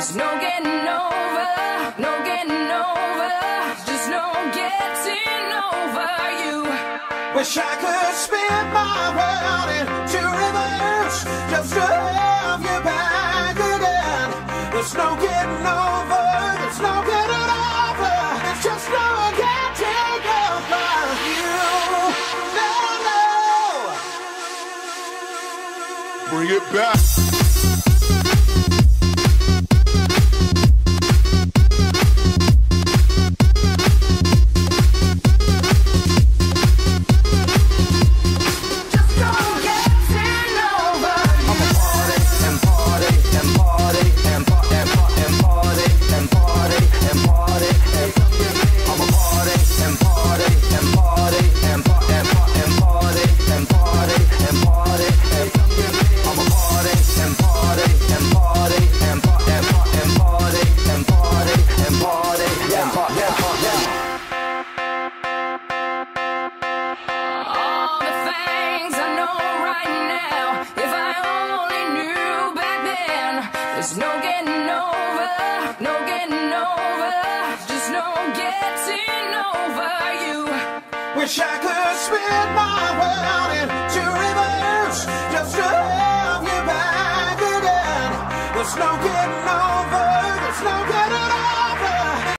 There's no getting over, no getting over, just no getting over you. Wish I could spin my world into reverse just to have you back again. There's no getting over, there's no getting over, it's just no getting over you. No, no. Bring it back. There's no getting over, no getting over, just no getting over you. Wish I could my world into just to have you back again. There's no getting